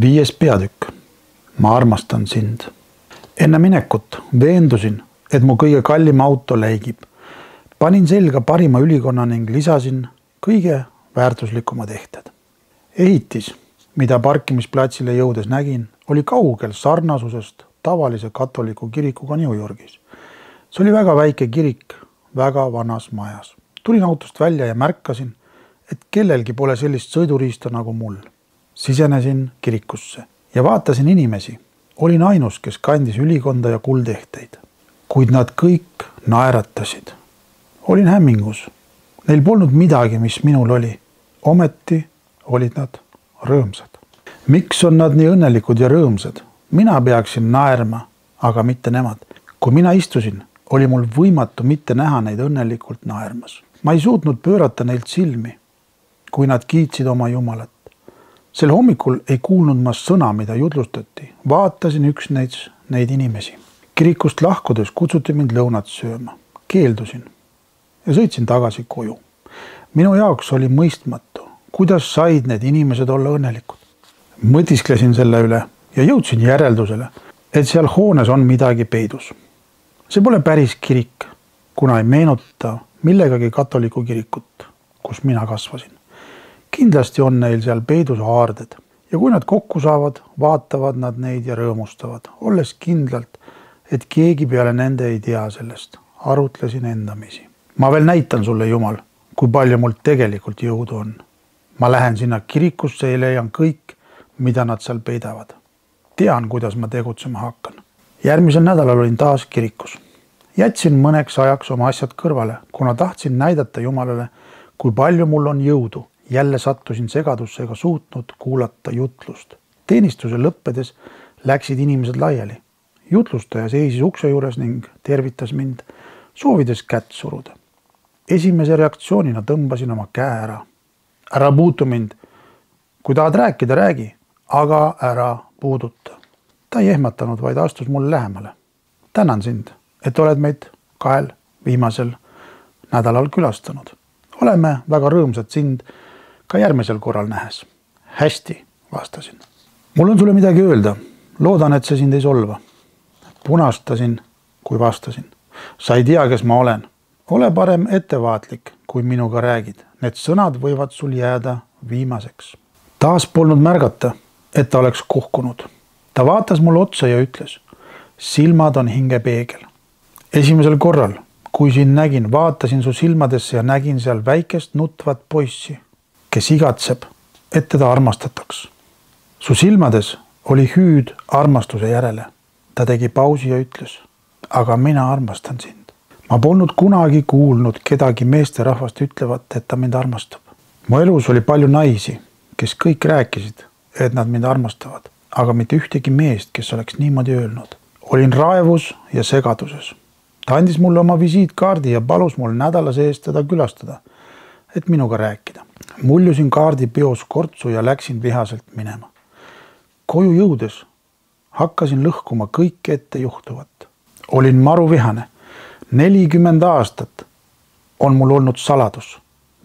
viies peatükk. ma armastan sind. enne minekut veendusin, et mu kõige kallim auto läigib. panin selga parima ülikonna ning lisasin kõige väärtuslikumad ehted. ehitis, mida parkimisplatsile jõudes nägin, oli kaugel sarnasusest tavalise katoliku kirikuga New Yorgis. see oli väga väike kirik väga vanas majas. tulin autost välja ja märkasin, et kellelgi pole sellist sõiduriista nagu mul sisenesin kirikusse ja vaatasin inimesi. olin ainus, kes kandis ülikonda ja kuldehteid. kuid nad kõik naeratasid. olin hämmingus. Neil polnud midagi, mis minul oli. ometi olid nad rõõmsad. miks on nad nii õnnelikud ja rõõmsad? mina peaksin naerma, aga mitte nemad. kui mina istusin, oli mul võimatu mitte näha neid õnnelikult naermas. ma ei suutnud pöörata neilt silmi, kui nad kiitsid oma Jumalat sel hommikul ei kuulnud ma sõna, mida jutlustati, vaatasin üksnes neid inimesi. kirikust lahkudes kutsuti mind lõunat sööma, keeldusin ja sõitsin tagasi koju. minu jaoks oli mõistmatu, kuidas said need inimesed olla õnnelikud. mõtisklesin selle üle ja jõudsin järeldusele, et seal hoones on midagi peidus. see pole päris kirik, kuna ei meenuta millegagi katoliku kirikut, kus mina kasvasin kindlasti on neil seal peidus haarded ja kui nad kokku saavad, vaatavad nad neid ja rõõmustavad, olles kindlalt, et keegi peale nende ei tea sellest. arutlesin endamisi. ma veel näitan sulle, Jumal, kui palju mul tegelikult jõudu on. ma lähen sinna kirikusse ja leian kõik, mida nad seal peidavad. tean, kuidas ma tegutsema hakkan. järgmisel nädalal olin taas kirikus. jätsin mõneks ajaks oma asjad kõrvale, kuna tahtsin näidata Jumalale, kui palju mul on jõudu jälle sattusin segadusse ega suutnud kuulata jutlust. teenistuse lõppedes läksid inimesed laiali. jutlustaja seisis ukse juures ning tervitas mind, soovides kätt suruda. esimese reaktsioonina tõmbasin oma käe ära. ära puutu mind. kui tahad rääkida, räägi, aga ära puuduta. ta ei ehmatanud, vaid astus mulle lähemale. tänan sind, et oled meid kahel viimasel nädalal külastanud. oleme väga rõõmsad sind ka järgmisel korral nähes. hästi, vastasin. mul on sulle midagi öelda. loodan, et see sind ei solva. punastasin, kui vastasin. sa ei tea, kes ma olen. ole parem ettevaatlik, kui minuga räägid. Need sõnad võivad sul jääda viimaseks. taas polnud märgata, et ta oleks kohkunud. ta vaatas mulle otsa ja ütles. silmad on hingepeegel. esimesel korral, kui sind nägin, vaatasin su silmadesse ja nägin seal väikest nutvat poissi kes igatseb, et teda armastataks. su silmades oli hüüd armastuse järele. ta tegi pausi ja ütles, aga mina armastan sind. ma polnud kunagi kuulnud kedagi meesterahvast ütlevat, et ta mind armastab. mu elus oli palju naisi, kes kõik rääkisid, et nad mind armastavad, aga mitte ühtegi meest, kes oleks niimoodi öelnud. olin raevus ja segaduses. ta andis mulle oma visiitkaardi ja palus mul nädala sees teda külastada, et minuga rääkida muljusin kaardipeos kortsu ja läksin vihaselt minema. koju jõudes hakkasin lõhkuma kõike ettejuhtuvat. olin maruvihane. nelikümmend aastat on mul olnud saladus.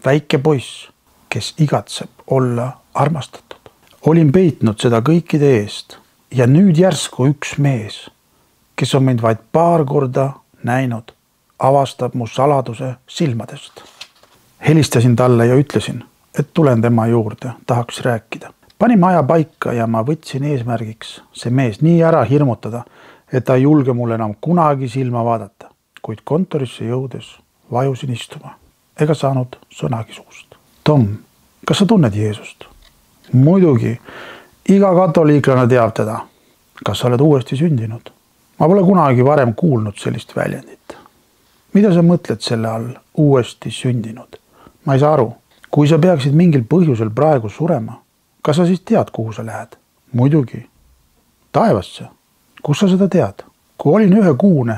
väike poiss, kes igatseb olla armastatud. olin peitnud seda kõikide eest ja nüüd järsku üks mees, kes on mind vaid paar korda näinud, avastab mu saladuse silmadest. Helistasin talle ja ütlesin et tulen tema juurde, tahaks rääkida. panime aja paika ja ma võtsin eesmärgiks see mees nii ära hirmutada, et ta ei julge mulle enam kunagi silma vaadata. kuid kontorisse jõudes vajusin istuma ega saanud sõnagi suust. Tom, kas sa tunned Jeesust? muidugi, iga katoliiklane teab teda. kas sa oled uuesti sündinud? ma pole kunagi varem kuulnud sellist väljendit. mida sa mõtled selle all, uuesti sündinud? Ma ei saa aru kui sa peaksid mingil põhjusel praegu surema, kas sa siis tead, kuhu sa lähed? muidugi, taevasse. kus sa seda tead? kui olin ühekuune,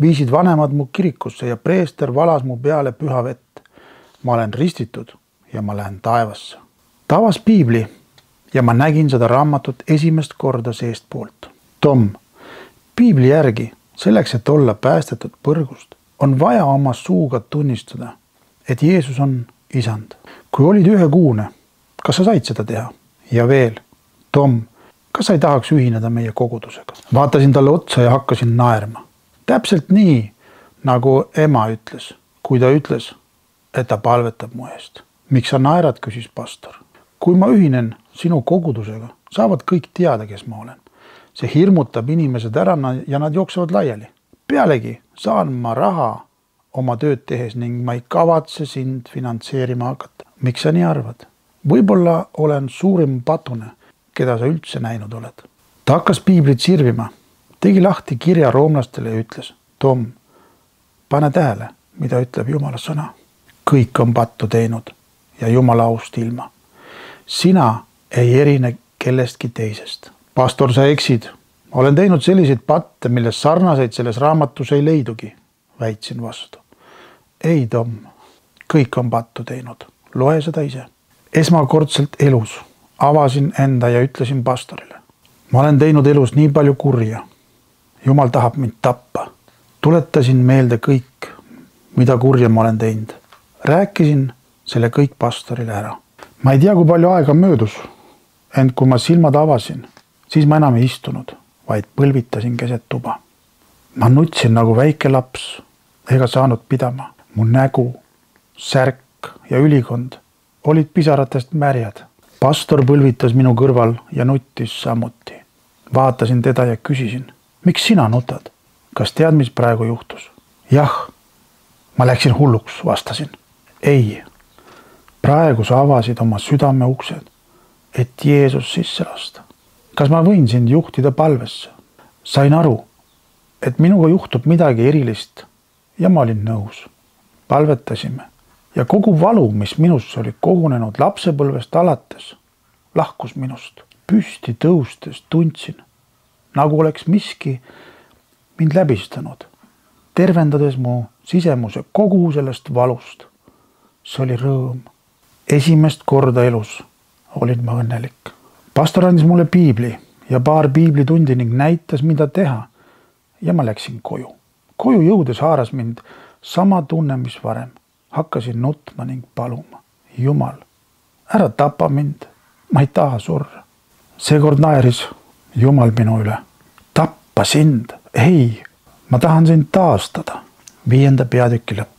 viisid vanemad mu kirikusse ja preester valas mu peale püha vett. ma olen ristitud ja ma lähen taevasse. ta avas piibli ja ma nägin seda raamatut esimest korda seestpoolt. Tom, piibli järgi selleks, et olla päästetud põrgust, on vaja oma suuga tunnistada, et Jeesus on isand, kui olid ühekuune, kas sa said seda teha? ja veel, Tom, kas sa ei tahaks ühineda meie kogudusega? vaatasin talle otsa ja hakkasin naerma. täpselt nii, nagu ema ütles, kui ta ütles, et ta palvetab mu eest. miks sa naerad, küsis pastor. kui ma ühinen sinu kogudusega, saavad kõik teada, kes ma olen. see hirmutab inimesed ära ja nad jooksevad laiali. pealegi saan ma raha oma tööd tehes ning ma ei kavatse sind finantseerima hakata. miks sa nii arvad? võib-olla olen suurim patune, keda sa üldse näinud oled. ta hakkas piiblit sirvima, tegi lahti kirja roomlastele ja ütles, Tom, pane tähele, mida ütleb Jumala sõna. kõik on pattu teinud ja Jumala aust ilma. sina ei erine kellestki teisest. pastor, sa eksid. olen teinud selliseid patte, millest sarnaseid selles raamatus ei leidugi, väitsin vastu. Ei, Tom, kõik on pattu teinud, loe seda ise. esmakordselt elus avasin enda ja ütlesin pastorile. ma olen teinud elus nii palju kurja. jumal tahab mind tappa. tuletasin meelde kõik, mida kurja ma olen teinud. rääkisin selle kõik pastorile ära. ma ei tea, kui palju aega möödus ent kui ma silmad avasin, siis ma enam ei istunud, vaid põlvitasin keset tuba. ma nutsin nagu väike laps ega saanud pidama. Mu nägu, särk ja ülikond olid pisaratest märjad. pastor põlvitas minu kõrval ja nuttis samuti. vaatasin teda ja küsisin, miks sina nutad? kas tead, mis praegu juhtus? jah, ma läksin hulluks, vastasin. ei, praegu sa avasid oma südame uksed et Jeesus sisse lasta. kas ma võin sind juhtida palvesse? sain aru, et minuga juhtub midagi erilist ja ma olin nõus. Palvetasime ja kogu valu, mis minusse oli kogunenud lapsepõlvest alates, lahkus minust. püsti tõustes tundsin, nagu oleks miski mind läbistanud, tervendades mu sisemuse kogu sellest valust. see oli rõõm. esimest korda elus olin ma õnnelik. pastor andis mulle piibli ja paar piiblitundi ning näitas, mida teha. ja ma läksin koju. koju jõudes haaras mind sama tunne, mis varem. hakkasin nutma ning paluma. Jumal, ära tapa mind, ma ei taha surra. seekord naeris Jumal minu üle. tappa sind, ei, ma tahan sind taastada. viienda peatüki lõpp.